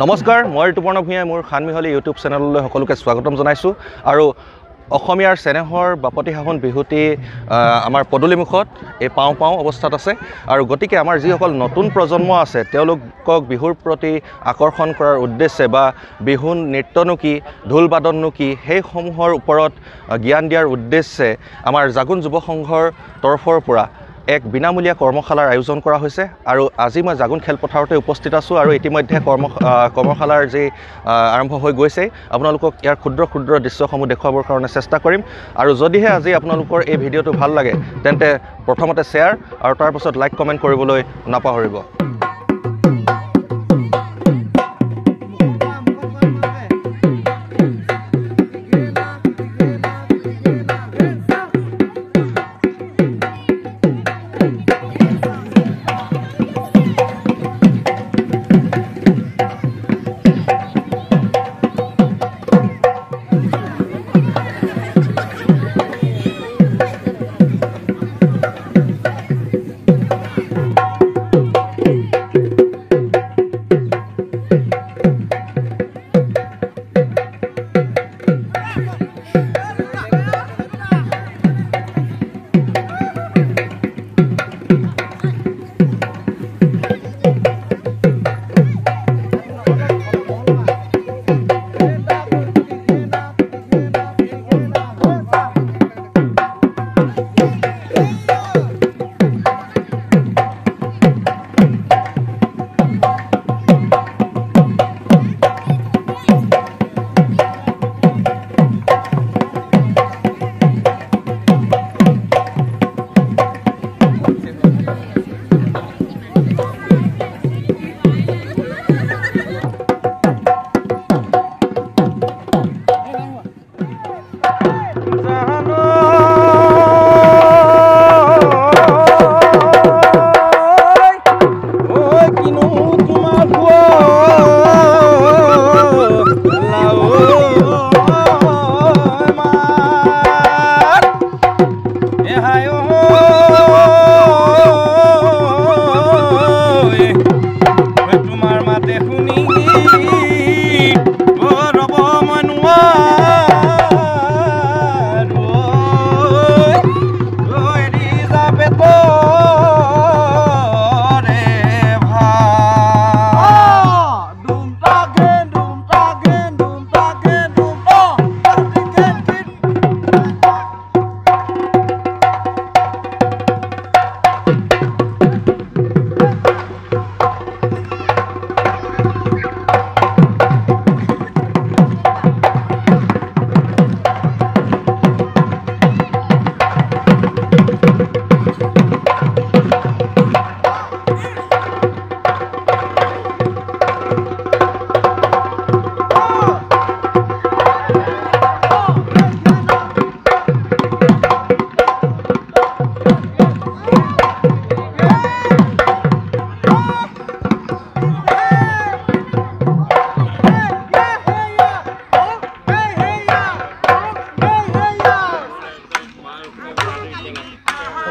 নমস্কাৰ মই ঋতুপৰ্ণ ভূঞাই মোৰ খানমিহলি ইউটিউব চেনেললৈ সকলোকে স্বাগতম জনাইছোঁ। আৰু অসমীয়াৰ চেনেহৰ বাপতি সাহোন বিহুটি আমাৰ পদূলিমুখত এই পাওঁ পাওঁ অৱস্থাত আছে। আৰু গতিকে আমাৰ যিসকল নতুন প্ৰজন্ম আছে তেওঁলোকক বিহুৰ প্ৰতি আকৰ্ষণ কৰাৰ উদ্দেশ্যে বা বিহু নৃত্যনো কি ঢোল বাদননো কি সেইসমূহৰ ওপৰত জ্ঞান দিয়াৰ উদ্দেশ্যে আমাৰ জাগোন যুৱ সংঘৰ তৰফৰ পৰা এক বিনামূলীয়া কৰ্মশালাৰ আয়োজন কৰা হৈছে আৰু আজি মই জাগোন খেলপথাৰতে উপস্থিত আছোঁ আৰু ইতিমধ্যে কৰ্ম কৰ্মশালাৰ যি আৰম্ভ হৈ গৈছে আপোনালোকক ইয়াৰ ক্ষুদ্ৰ ক্ষুদ্ৰ দৃশ্যসমূহ দেখুৱাবৰ কাৰণে চেষ্টা কৰিম। আৰু যদিহে আজি আপোনালোকৰ এই ভিডিঅ'টো ভাল লাগে তেন্তে প্ৰথমতে শ্বেয়াৰ আৰু তাৰপাছত লাইক কমেণ্ট কৰিবলৈ নাপাহৰিব।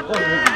어, 어.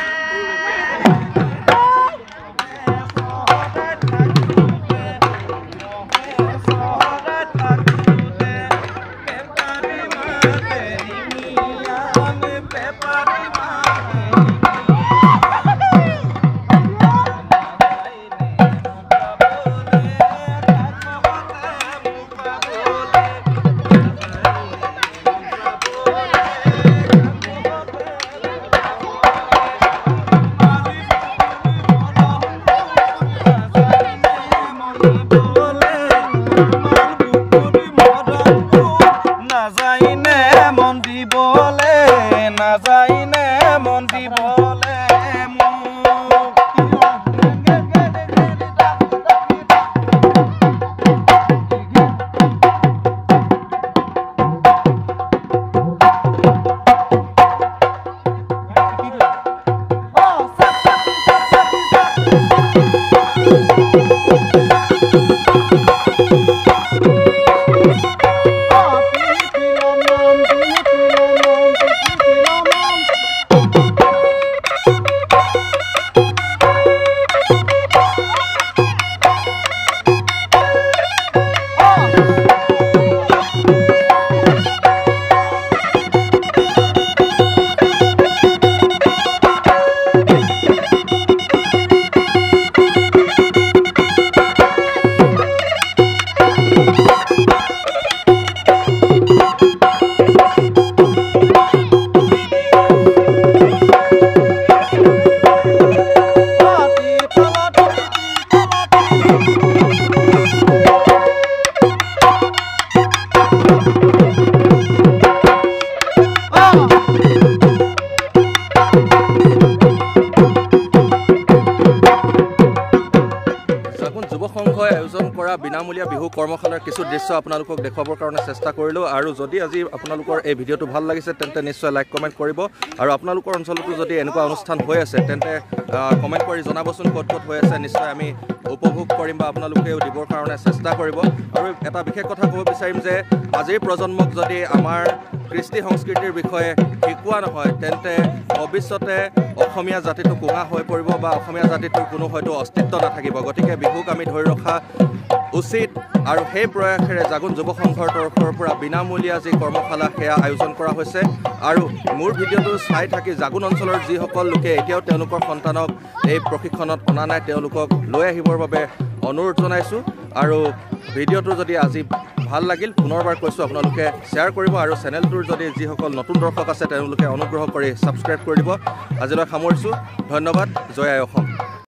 বিনামূলীয়া বিহু কৰ্মশালাৰ কিছু দৃশ্য আপোনালোকক দেখুৱাবৰ কাৰণে চেষ্টা কৰিলোঁ। আৰু যদি আজি আপোনালোকৰ এই ভিডিঅ'টো ভাল লাগিছে তেন্তে নিশ্চয় লাইক কমেণ্ট কৰিব। আৰু আপোনালোকৰ অঞ্চলতো যদি এনেকুৱা অনুষ্ঠান হৈ আছে তেন্তে কমেণ্ট কৰি জনাবচোন ক'ত ক'ত হৈ আছে। নিশ্চয় আমি উপভোগ কৰিম বা আপোনালোকেও দিবৰ কাৰণে চেষ্টা কৰিব। আৰু এটা বিশেষ কথা ক'ব বিচাৰিম যে আজিৰ প্ৰজন্মক যদি আমাৰ কৃষ্টি সংস্কৃতিৰ বিষয়ে শিকোৱা নহয় তেন্তে ভৱিষ্যতে অসমীয়া জাতিটো কোঙা হৈ পৰিব বা অসমীয়া জাতিটোৰ কোনো হয়তো অস্তিত্ব নাথাকিব। গতিকে বিহুক আমি ধৰি ৰখা উচিত আৰু সেই প্ৰয়াসেৰে জাগোন যুৱ সংঘৰ তৰফৰ পৰা বিনামূলীয়া যি কৰ্মশালা সেয়া আয়োজন কৰা হৈছে। আৰু মোৰ ভিডিঅ'টো চাই থাকি জাগোন অঞ্চলৰ যিসকল লোকে এতিয়াও তেওঁলোকৰ সন্তানক এই প্ৰশিক্ষণত অনা নাই তেওঁলোকক লৈ আহিবৰ বাবে অনুৰোধ জনাইছোঁ। আৰু ভিডিঅ'টো যদি আজি ভাল লাগিল পুনৰবাৰ কৈছোঁ আপোনালোকে শ্বেয়াৰ কৰিব আৰু চেনেলটোৰ যদি যিসকল নতুন দৰ্শক আছে তেওঁলোকে অনুগ্ৰহ কৰি ছাবস্ক্ৰাইব কৰি দিব। আজিলৈ সামৰিছোঁ ধন্যবাদ জয় আই অসম।